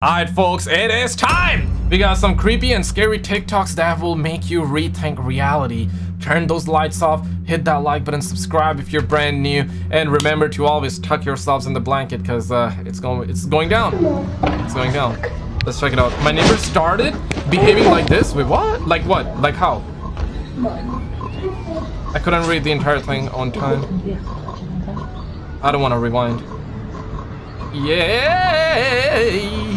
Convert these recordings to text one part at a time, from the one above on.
Alright folks, it is time! We got some creepy and scary TikToks that will make you rethink reality. Turn those lights off, hit that like button, subscribe if you're brand new, and remember to always tuck yourselves in the blanket because uh, it's going it's going down. It's going down. Let's check it out. My neighbor started behaving like this. Wait, what? Like what? Like how? I couldn't read the entire thing on time. I don't want to rewind. Yay!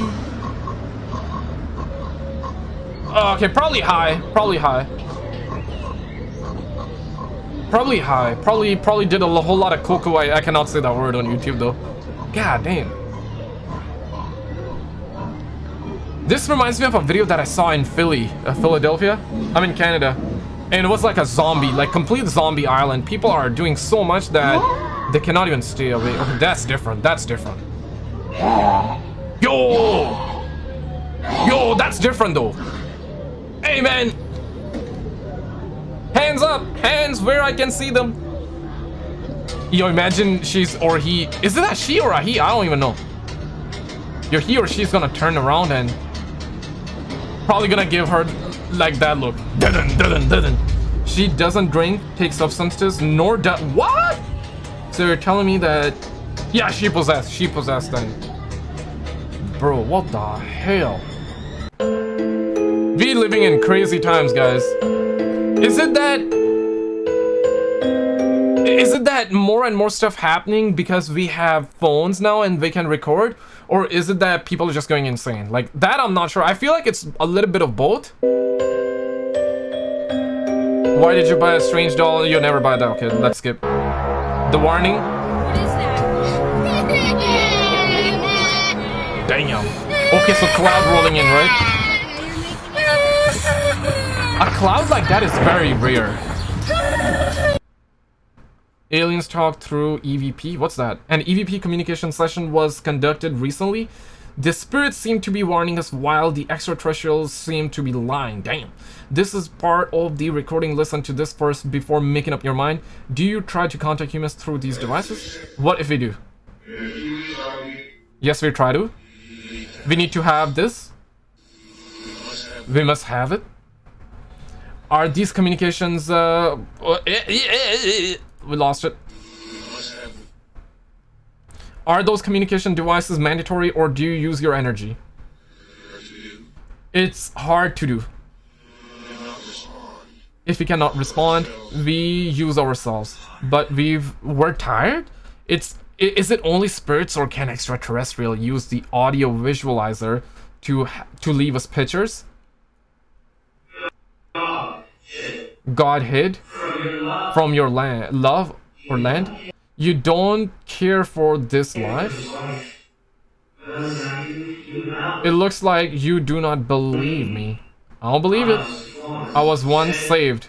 Oh, okay, probably high. Probably high. Probably high. Probably probably did a whole lot of cocoa. I, I cannot say that word on YouTube though. God damn. This reminds me of a video that I saw in Philly, uh, Philadelphia. I'm in Canada. And it was like a zombie, like complete zombie island. People are doing so much that they cannot even stay away. That's different. That's different. Yo! Yo, that's different though. Man! Hands up! Hands where I can see them! Yo, imagine she's or he... Is it a she or a he? I don't even know. Yo, he or she's gonna turn around and... Probably gonna give her like that look. Dun dun dun She doesn't drink, take substances, nor does... What? So you're telling me that... Yeah, she possessed. She possessed then. Bro, what the hell? Living in crazy times, guys. Is it that... Is it that more and more stuff happening because we have phones now and they can record? Or is it that people are just going insane? Like, that I'm not sure. I feel like it's a little bit of both. Why did you buy a strange doll? You'll never buy that. Okay, let's skip. The warning. What is that? Damn. Okay, so cloud rolling in, right? A cloud like that is very rare. Aliens talk through EVP. What's that? An EVP communication session was conducted recently. The spirits seem to be warning us while the extraterrestrials seem to be lying. Damn. This is part of the recording. Listen to this first before making up your mind. Do you try to contact humans through these devices? What if we do? Yes, we try to. We need to have this. We must have it. Are these communications, uh... Oh, eh, eh, eh, we lost it. Are those communication devices mandatory or do you use your energy? It's hard to do. If we cannot respond, we use ourselves. But we've... We're tired? It's... Is it only spirits or can extraterrestrial use the audio visualizer to to leave us pictures? God hid from your land, love or land. You don't care for this life. It looks like you do not believe me. I don't believe it. I was once saved.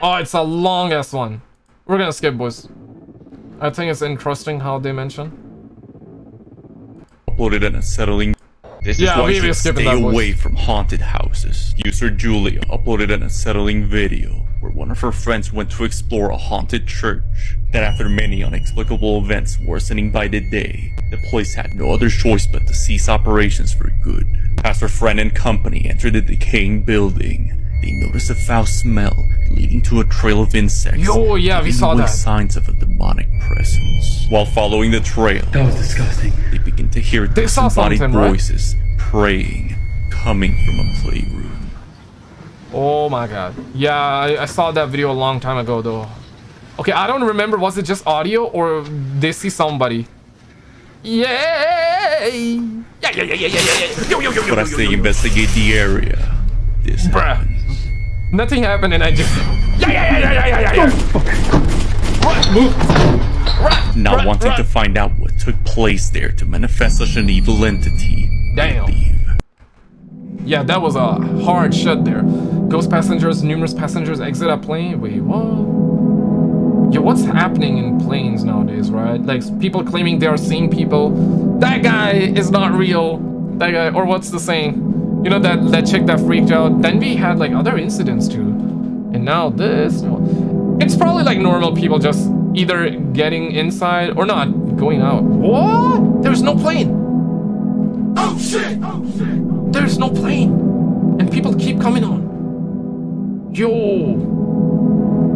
Oh, it's a long ass one. We're gonna skip, boys. I think it's interesting how they mention. Uploaded an unsettling this Yeah, is why we you will should stay that, away from haunted houses. User Julia uploaded an unsettling video where one of her friends went to explore a haunted church. That after many inexplicable events worsening by the day, the police had no other choice but to cease operations for good. As her friend and company entered the decaying building, they noticed a foul smell leading to a trail of insects. Yo, yeah, we giving saw that. signs of a demonic presence. While following the trail, That was disgusting. They to hear saw disembodied something, right? praying, coming from a playroom. Oh my god. Yeah, I, I saw that video a long time ago though. Okay, I don't remember. Was it just audio or they see somebody? Yay! Yeah, yeah, yeah, yeah, yeah, yeah. Yo, yo, yo, yo, But as yo, they yo, yo. investigate the area, this Bruh. happens. Nothing happened and I just... Yeah, yeah, yeah, yeah, yeah, yeah, yeah. Run, move. Not run, wanting run. to find out what took place there to manifest such an evil entity, Damn. Yeah, that was a hard shut there. Ghost passengers, numerous passengers exit a plane. Wait, what? Yo, what's happening in planes nowadays, right? Like, people claiming they are seeing people. That guy is not real. That guy, or what's the saying? You know, that, that chick that freaked out. Then we had, like, other incidents, too. And now this. It's probably, like, normal people just either getting inside, or not going out. What? There's no plane. Oh shit! Oh shit! There's no plane, and people keep coming on. Yo,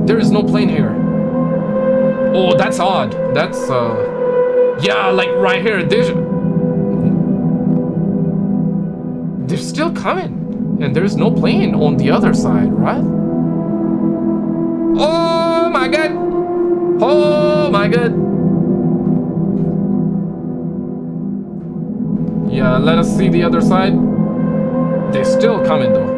there is no plane here. Oh, that's odd. That's uh, yeah, like right here. There's they're still coming, and there's no plane on the other side, right? Oh my god! Oh my god! Yeah, let us see the other side. They're still coming though.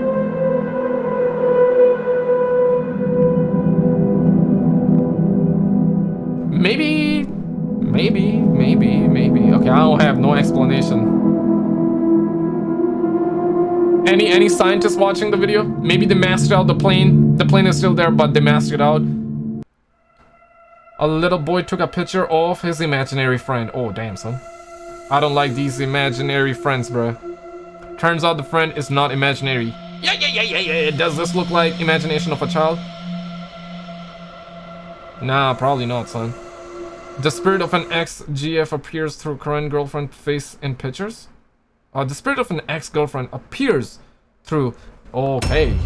Maybe, maybe, maybe, maybe. Okay, I don't have no explanation. Any any scientists watching the video? Maybe they masked out the plane. The plane is still there, but they masked it out. A little boy took a picture of his imaginary friend. Oh, damn, son. I don't like these imaginary friends, bro. Turns out the friend is not imaginary. Yeah, yeah, yeah, yeah, yeah. Does this look like imagination of a child? Nah, probably not, son. The spirit of an ex-GF appears through current girlfriend face in pictures? Uh, the spirit of an ex-girlfriend appears through... Okay.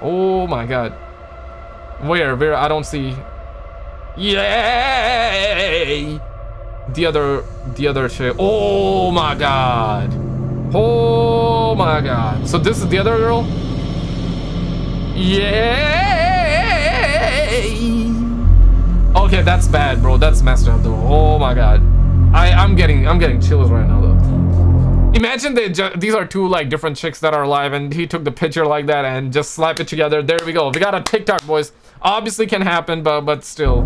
Oh my god. Where? Where? I don't see... Yay! The other... The other shit. Oh my god. Oh my god. So this is the other girl? Yay! Okay, that's bad, bro. That's messed up, though. Oh my god. I I'm getting I'm getting chills right now, though. Imagine they these are two like different chicks that are alive, and he took the picture like that and just slap it together. There we go. We got a TikTok, boys. Obviously can happen, but but still.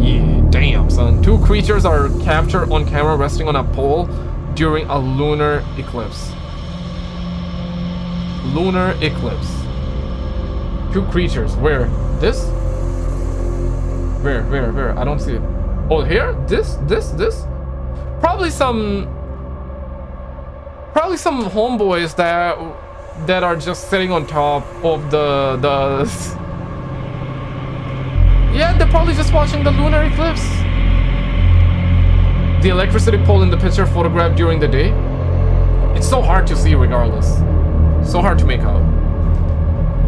Yeah, damn, son. Two creatures are captured on camera resting on a pole during a lunar eclipse. Lunar eclipse. Two creatures. Where? This? Where? Where? Where? I don't see it. Oh, here? This? This? This? Probably some... Probably some homeboys that that are just sitting on top of the the yeah they're probably just watching the lunar eclipse the electricity pole in the picture photographed during the day it's so hard to see regardless so hard to make out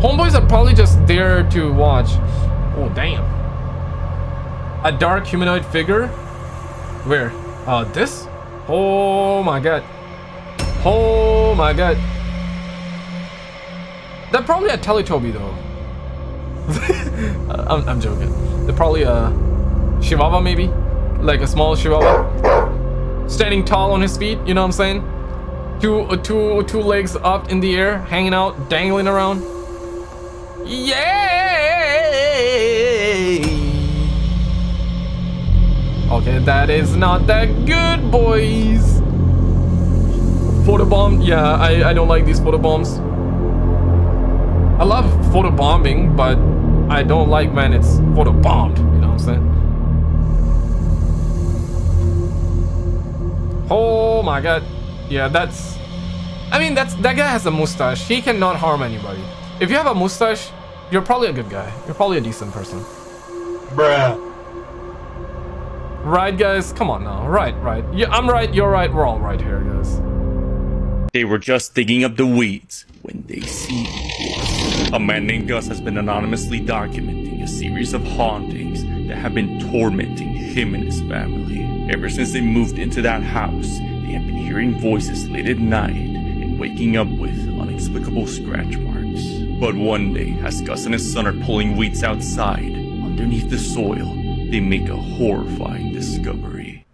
homeboys are probably just there to watch oh damn a dark humanoid figure? Where? Uh, this? Oh my god. Oh my god. They're probably a Teletubby though. I'm, I'm joking. They're probably a Chihuahua maybe? Like a small Chihuahua. Standing tall on his feet, you know what I'm saying? Two, uh, two, two legs up in the air, hanging out, dangling around. Yay! Okay, that is not that good, boys. Photobomb, yeah, I, I don't like these photobombs. I love photobombing, but I don't like when it's photobombed, you know what I'm saying? Oh my god. Yeah, that's... I mean, that's that guy has a mustache. He cannot harm anybody. If you have a mustache, you're probably a good guy. You're probably a decent person. Bruh. Right, guys? Come on now. Right, right. Yeah, I'm right, you're right, we're all right here, guys. They were just digging up the weeds when they see A man named Gus has been anonymously documenting a series of hauntings that have been tormenting him and his family. Ever since they moved into that house, they have been hearing voices late at night and waking up with unexplicable scratch marks. But one day, as Gus and his son are pulling weeds outside, underneath the soil, they make a horrifying discovery.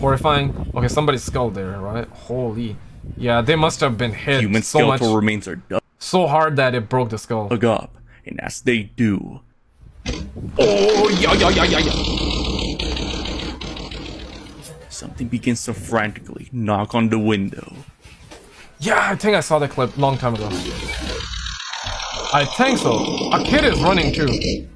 Horrifying? Okay, somebody's skull there, right? Holy. Yeah, they must have been hit Human so skeletal much, remains are dug so hard that it broke the skull. up, and as they do, Oh, yeah, yeah, yeah, yeah, yeah. something begins to frantically knock on the window. Yeah, I think I saw the clip long time ago. I think so. A kid is running too.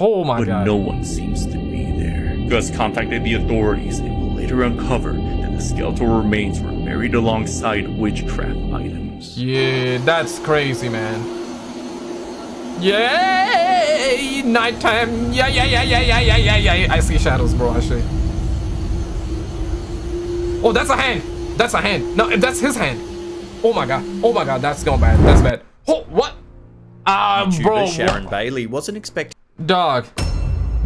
Oh my but god. no one seems to be there. Gus contacted the authorities and will later uncover that the skeletal remains were buried alongside witchcraft items. Yeah, that's crazy, man. Yay! Nighttime. Yeah, yeah, yeah, yeah, yeah, yeah, yeah, yeah. I see shadows, bro, actually. Oh, that's a hand. That's a hand. No, that's his hand. Oh my god. Oh my god, that's going bad. That's bad. Oh, what? Ah, uh, bro. Sharon Bailey wasn't expecting. Dog.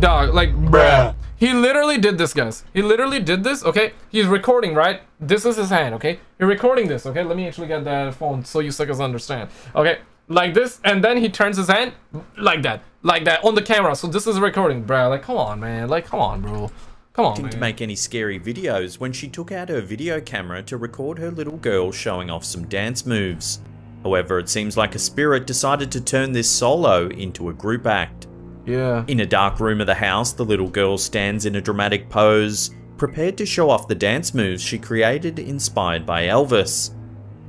Dog, like, bruh. He literally did this, guys. He literally did this, okay? He's recording, right? This is his hand, okay? You're recording this, okay? Let me actually get the phone so you suckers understand. Okay, like this, and then he turns his hand like that. Like that, on the camera. So this is recording, bruh. Like, come on, man. Like, come on, bro. Come on, man. to make any scary videos when she took out her video camera to record her little girl showing off some dance moves. However, it seems like a spirit decided to turn this solo into a group act. Yeah. In a dark room of the house, the little girl stands in a dramatic pose, prepared to show off the dance moves she created inspired by Elvis.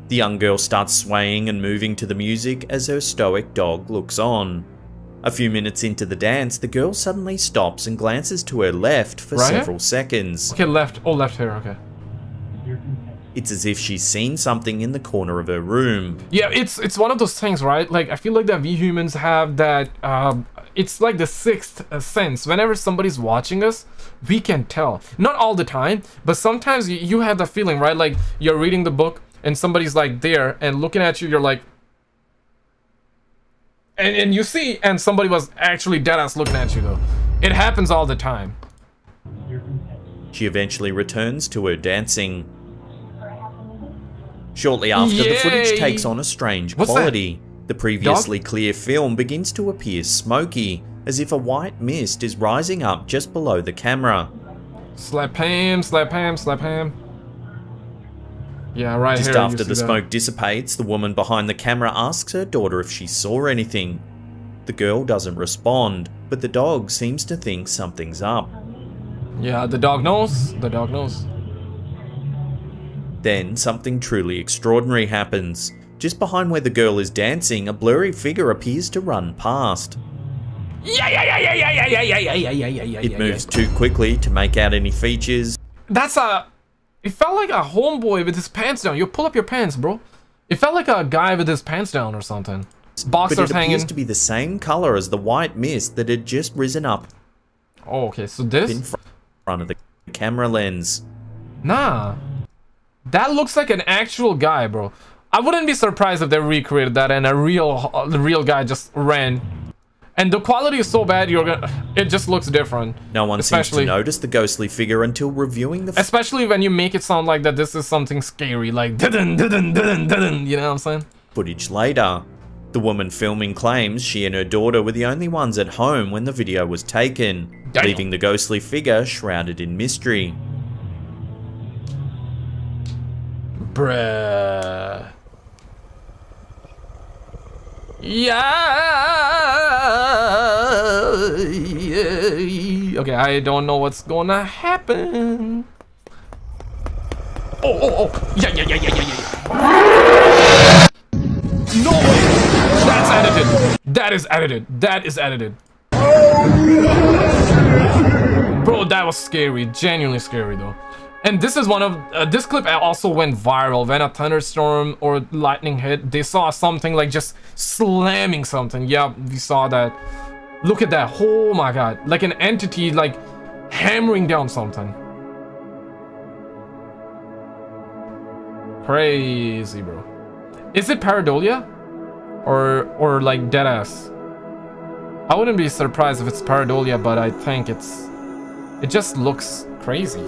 The young girl starts swaying and moving to the music as her stoic dog looks on. A few minutes into the dance, the girl suddenly stops and glances to her left for right several seconds. Okay, left. Oh, left here, okay. It's as if she's seen something in the corner of her room. Yeah, it's it's one of those things, right? Like, I feel like that we humans have that, um, it's like the sixth uh, sense. Whenever somebody's watching us, we can tell. Not all the time, but sometimes you, have the feeling, right? Like, you're reading the book, and somebody's like there, and looking at you, you're like, and, and you see, and somebody was actually dead ass looking at you though. It happens all the time. She eventually returns to her dancing. Shortly after, Yay. the footage takes on a strange What's quality. The previously clear film begins to appear smoky, as if a white mist is rising up just below the camera. Slap him, slap him, slap him. Yeah, right Just here. after the see that. smoke dissipates, the woman behind the camera asks her daughter if she saw anything. The girl doesn't respond, but the dog seems to think something's up. Yeah, the dog knows. The dog knows. Then something truly extraordinary happens. Just behind where the girl is dancing, a blurry figure appears to run past. Yeah, yeah, yeah, yeah, yeah, yeah, yeah, yeah, yeah, yeah, yeah, yeah, yeah. It moves too quickly to make out any features. That's a. It felt like a homeboy with his pants down. You pull up your pants, bro. It felt like a guy with his pants down or something. Boxers But it appears to be the same color as the white mist that had just risen up Oh, okay. So this. in front of the camera lens. Nah. That looks like an actual guy, bro. I wouldn't be surprised if they recreated that and a real, the real guy just ran. And the quality is so bad, you're gonna. It just looks different. No one seems to notice the ghostly figure until reviewing the Especially when you make it sound like that this is something scary, like didn't, didn't, didn't, didn't. You know what I'm saying? footage later. The woman filming claims she and her daughter were the only ones at home when the video was taken, Damn. leaving the ghostly figure shrouded in mystery. Bruh. Yeah. Okay, I don't know what's gonna happen. Oh, oh, oh. Yeah, yeah, yeah, yeah, yeah, yeah. No way. That's edited. That is edited. That is edited. Bro, that was scary. Genuinely scary, though. And this is one of uh, this clip also went viral when a thunderstorm or lightning hit. They saw something like just slamming something. Yeah, we saw that. Look at that. Oh my god. Like an entity like hammering down something. Crazy, bro. Is it pareidolia? Or or like deadass? I wouldn't be surprised if it's pareidolia, but I think it's it just looks crazy.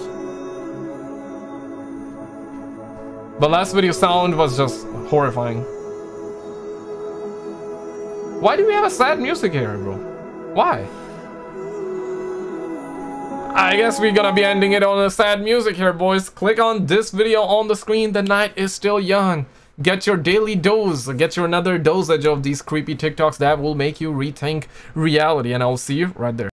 The last video sound was just horrifying. Why do we have a sad music here, bro? Why? I guess we're gonna be ending it on a sad music here, boys. Click on this video on the screen. The night is still young. Get your daily dose. Get your another dosage of these creepy TikToks that will make you rethink reality. And I'll see you right there.